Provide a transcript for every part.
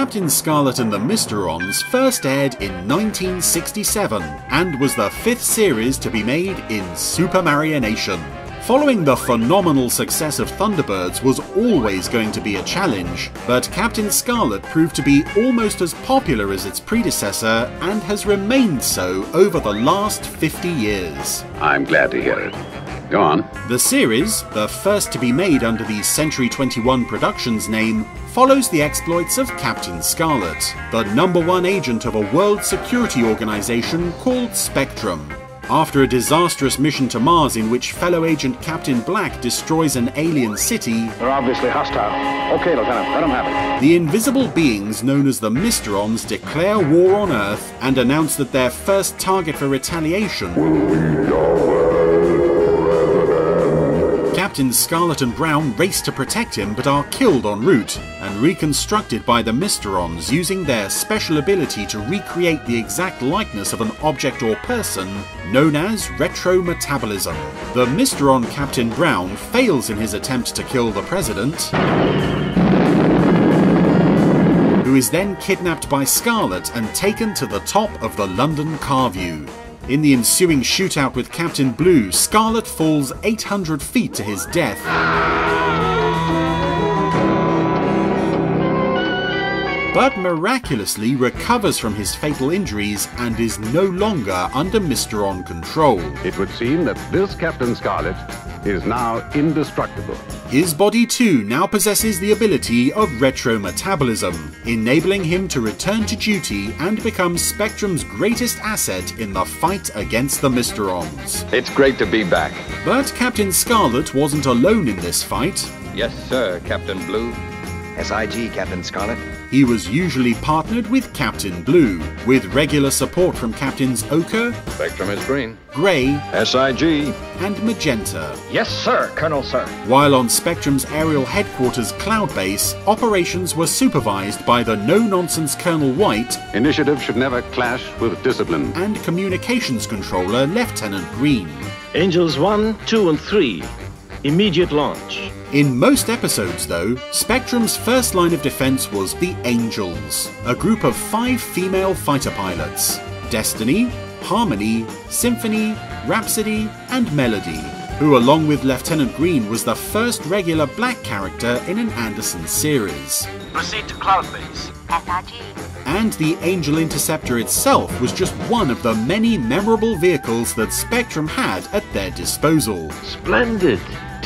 Captain Scarlet and the Mysterons first aired in 1967 and was the fifth series to be made in Supermarionation. Following the phenomenal success of Thunderbirds was always going to be a challenge, but Captain Scarlet proved to be almost as popular as its predecessor and has remained so over the last 50 years. I'm glad to hear it. Go on. The series, the first to be made under the Century 21 Productions name, follows the exploits of Captain Scarlet, the number one agent of a world security organization called Spectrum. After a disastrous mission to Mars in which fellow agent Captain Black destroys an alien city, They're obviously hostile. Okay, Lieutenant, let them have it. the invisible beings known as the Mysterons declare war on Earth and announce that their first target for retaliation Captains Scarlet and Brown race to protect him but are killed en route and reconstructed by the Mysterons using their special ability to recreate the exact likeness of an object or person known as retrometabolism. The Mysteron Captain Brown fails in his attempt to kill the president, who is then kidnapped by Scarlet and taken to the top of the London Car-Vu. In the ensuing shootout with Captain Blue, Scarlet falls 800 feet to his death. But miraculously recovers from his fatal injuries and is no longer under Mysteron control. It would seem that this Captain Scarlet is now indestructible. His body too now possesses the ability of retrometabolism, enabling him to return to duty and become Spectrum's greatest asset in the fight against the Mysterons. It's great to be back. But Captain Scarlet wasn't alone in this fight. Yes, sir, Captain Blue. SIG, Captain Scarlet. He was usually partnered with Captain Blue, with regular support from Captains Ochre, Spectrum is green. Grey, SIG. and Magenta. Yes, sir, Colonel, sir. While on Spectrum's aerial headquarters Cloudbase, operations were supervised by the no-nonsense Colonel White Initiative should never clash with discipline. and communications controller Lieutenant Green. Angels 1, 2, and 3. Immediate launch. In most episodes, though, Spectrum's first line of defense was the Angels, a group of five female fighter pilots Destiny, Harmony, Symphony, Rhapsody, and Melody, who, along with Lieutenant Green, was the first regular black character in an Anderson series. Proceed to Cloudbase. And the Angel Interceptor itself was just one of the many memorable vehicles that Spectrum had at their disposal. Splendid.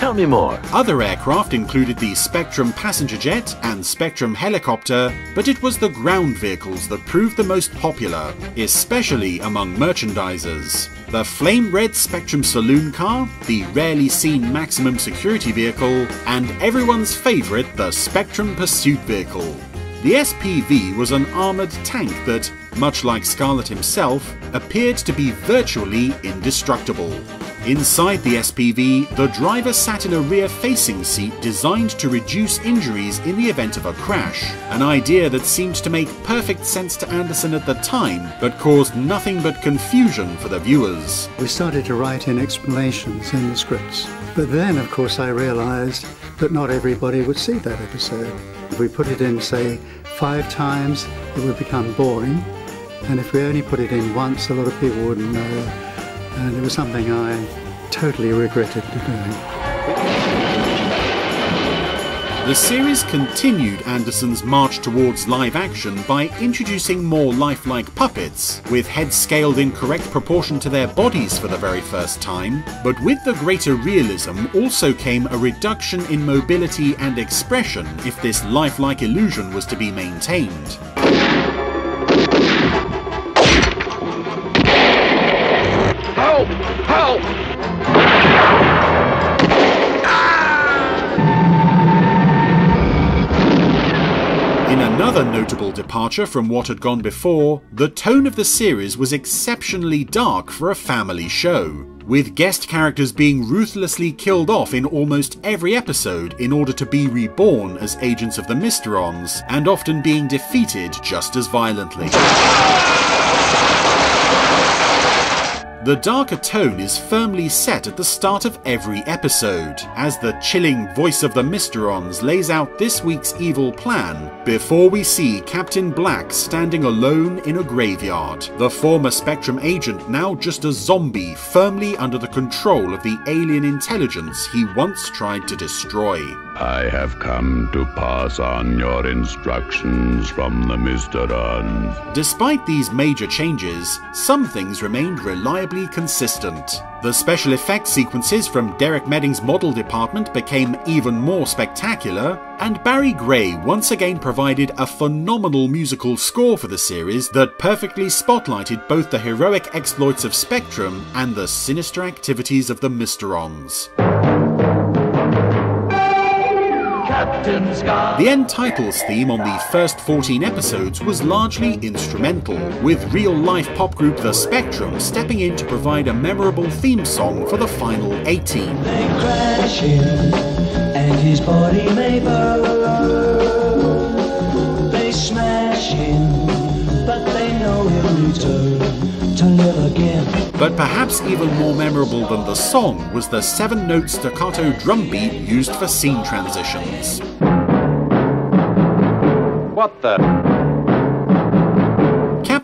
Tell me more. Other aircraft included the Spectrum passenger jet and Spectrum helicopter, but it was the ground vehicles that proved the most popular, especially among merchandisers. The flame red Spectrum saloon car, the rarely seen maximum security vehicle, and everyone's favourite, the Spectrum pursuit vehicle. The SPV was an armoured tank that, much like Scarlet himself, appeared to be virtually indestructible. Inside the SPV, the driver sat in a rear facing seat designed to reduce injuries in the event of a crash, an idea that seemed to make perfect sense to Anderson at the time, but caused nothing but confusion for the viewers. We started to write in explanations in the scripts. But then, of course, I realized that not everybody would see that episode. If we put it in, say, five times, it would become boring. And if we only put it in once, a lot of people wouldn't know. And it was something I totally regretted doing. The series continued Anderson's march towards live action by introducing more lifelike puppets, with heads scaled in correct proportion to their bodies for the very first time. But with the greater realism also came a reduction in mobility and expression if this lifelike illusion was to be maintained. Another notable departure from what had gone before, the tone of the series was exceptionally dark for a family show, with guest characters being ruthlessly killed off in almost every episode in order to be reborn as agents of the Mysterons, and often being defeated just as violently. The darker tone is firmly set at the start of every episode, as the chilling voice of the Mysterons lays out this week's evil plan before we see Captain Black standing alone in a graveyard. The former Spectrum agent now just a zombie firmly under the control of the alien intelligence he once tried to destroy. I have come to pass on your instructions from the Mysterons. Despite these major changes, some things remained reliably consistent. The special effects sequences from Derek Meddings' model department became even more spectacular, and Barry Gray once again provided a phenomenal musical score for the series that perfectly spotlighted both the heroic exploits of Spectrum and the sinister activities of the Mysterons. The end titles theme on the first 14 episodes was largely instrumental, with real life pop group The Spectrum stepping in to provide a memorable theme song for the final 18. But perhaps even more memorable than the song was the seven note staccato drum beat used for scene transitions. What the?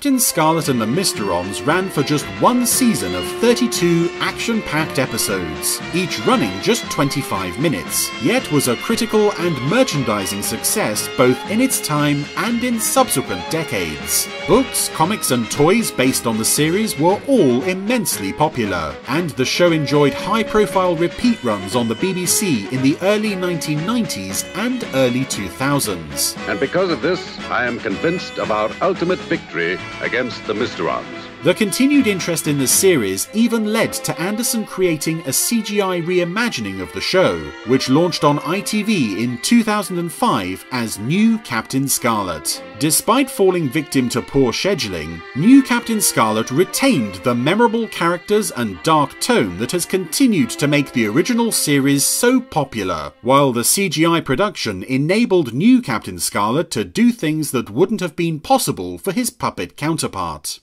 Captain Scarlet and the Mysterons ran for just one season of 32 action packed episodes, each running just 25 minutes, yet was a critical and merchandising success both in its time and in subsequent decades. Books, comics, and toys based on the series were all immensely popular, and the show enjoyed high profile repeat runs on the BBC in the early 1990s and early 2000s. And because of this, I am convinced of our ultimate victory against the Mysterons. The continued interest in the series even led to Anderson creating a CGI reimagining of the show, which launched on ITV in 2005 as New Captain Scarlet. Despite falling victim to poor scheduling, New Captain Scarlet retained the memorable characters and dark tone that has continued to make the original series so popular, while the CGI production enabled New Captain Scarlet to do things that wouldn't have been possible for his puppet counterpart.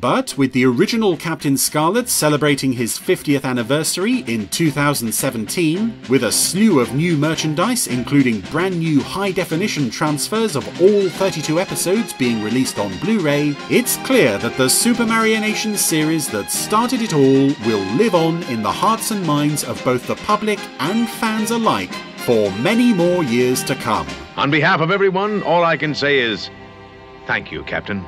But with the original Captain Scarlet celebrating his 50th anniversary in 2017, with a slew of new merchandise including brand new high definition transfers of all 32 episodes being released on Blu ray, it's clear that the Supermarionation series that started it all will live on in the hearts and minds of both the public and fans alike for many more years to come. On behalf of everyone, all I can say is thank you, Captain.